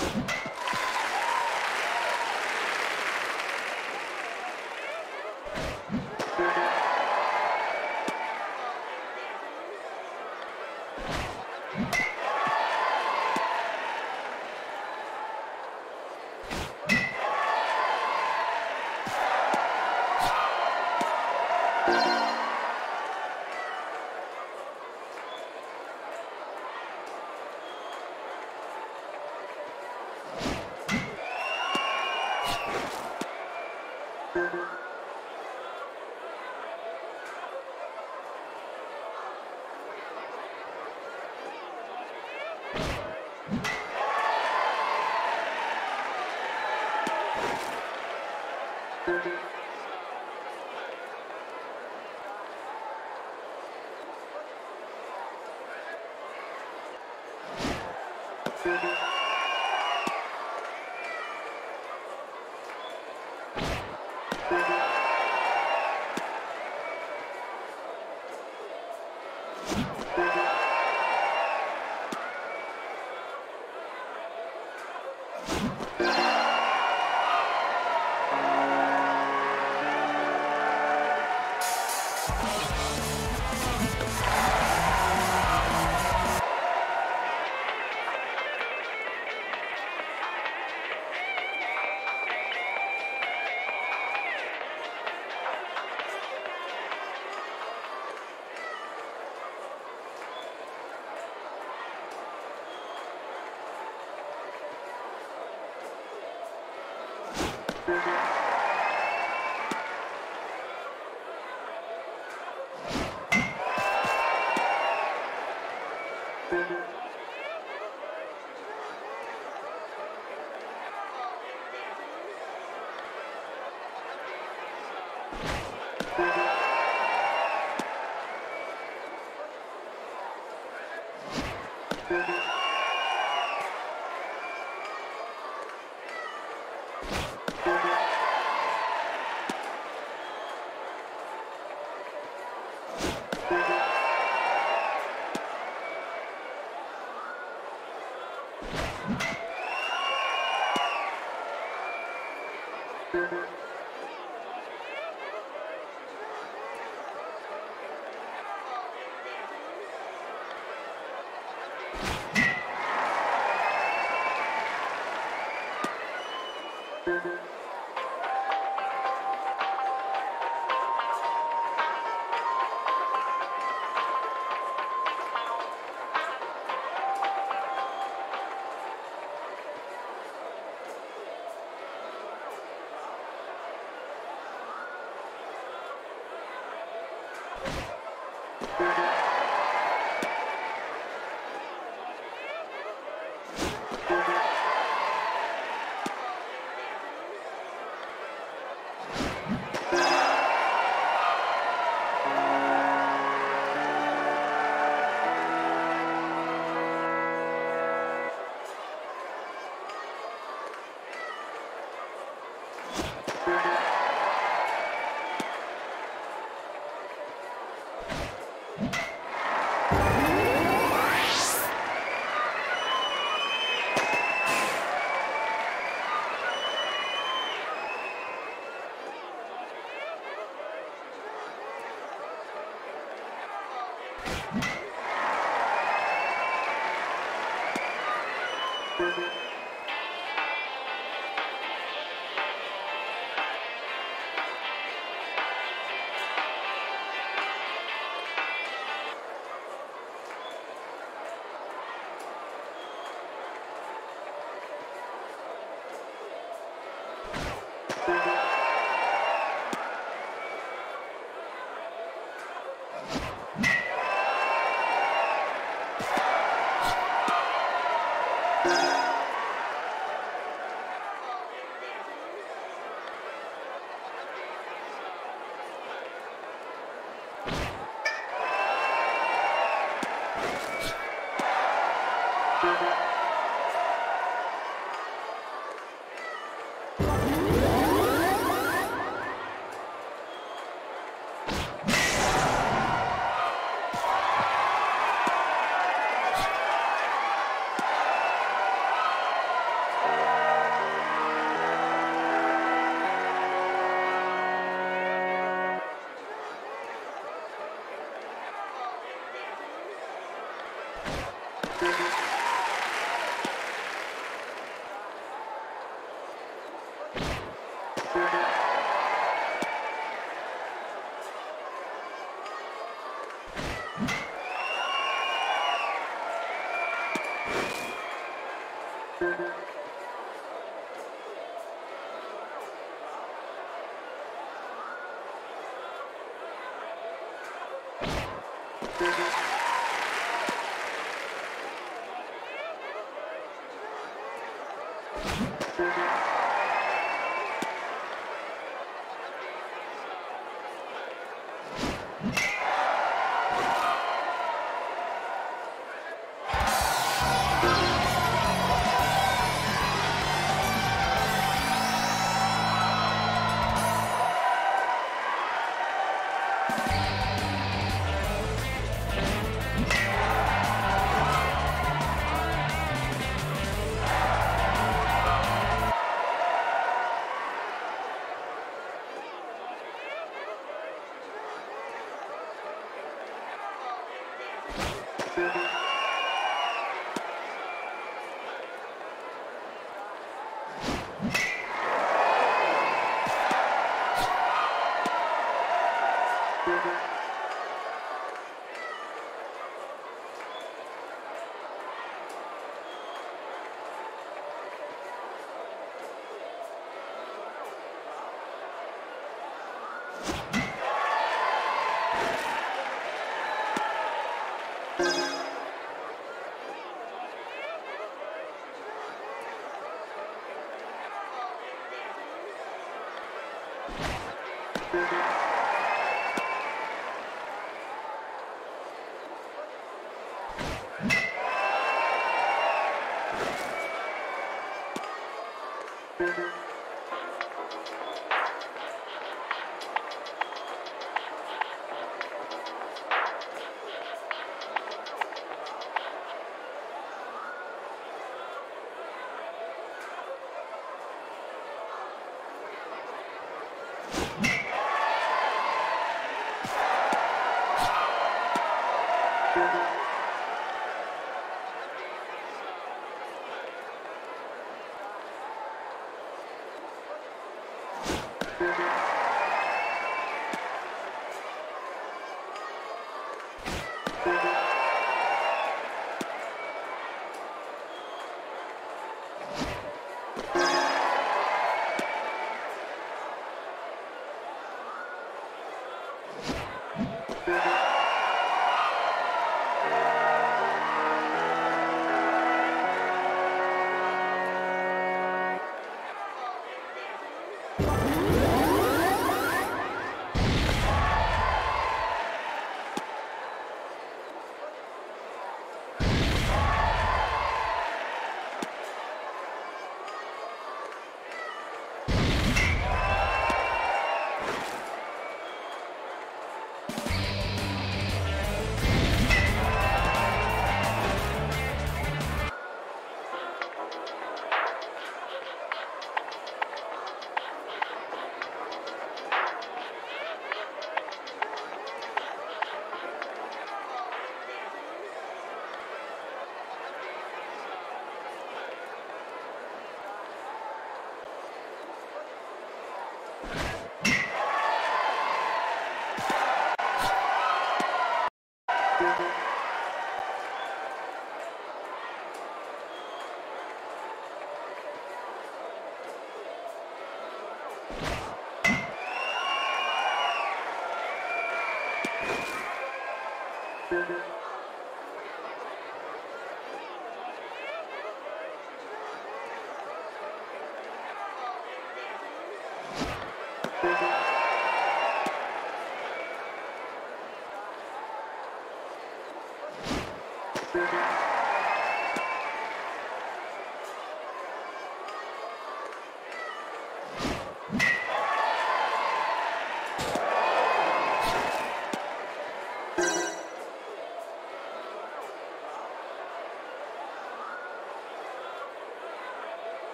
you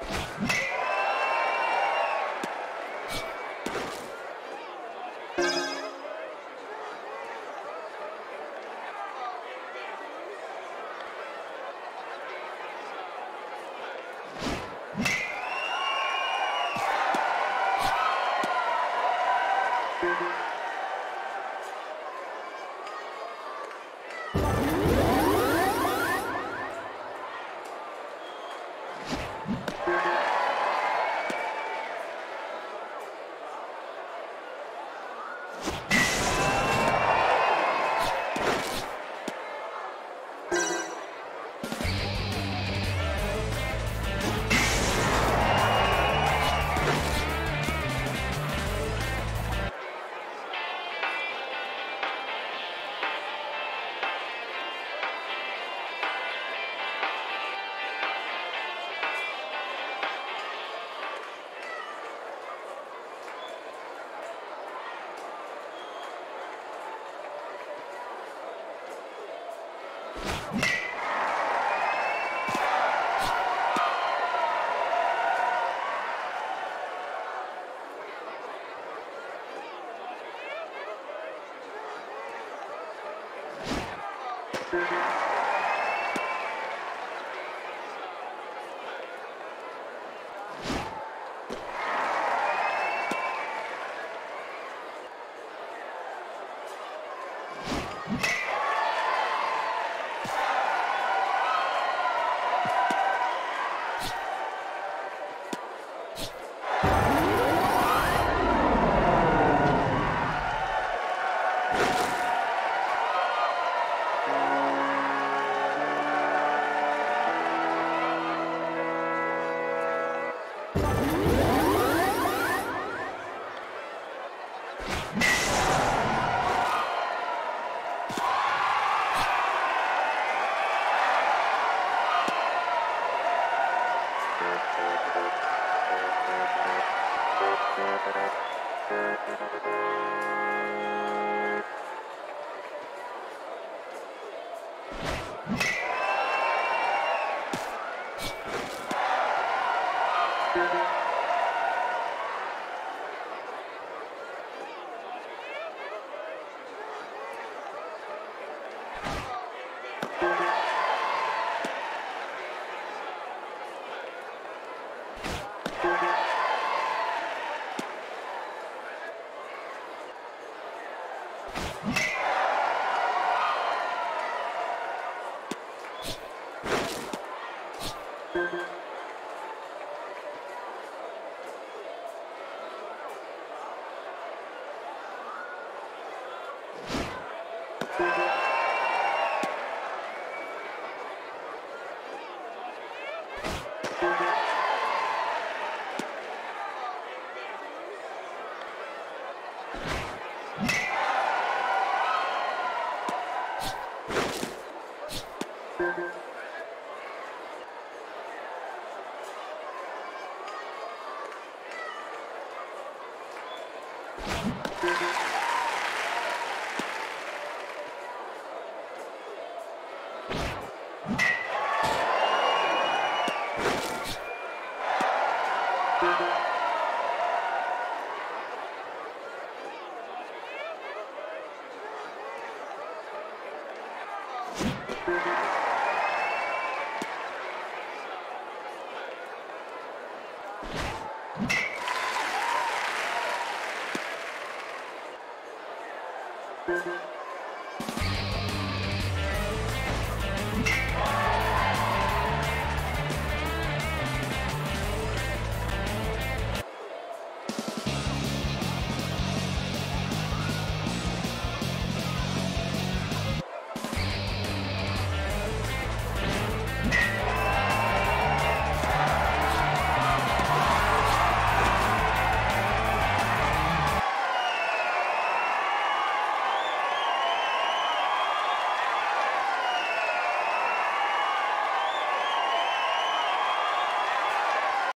Yeah. You.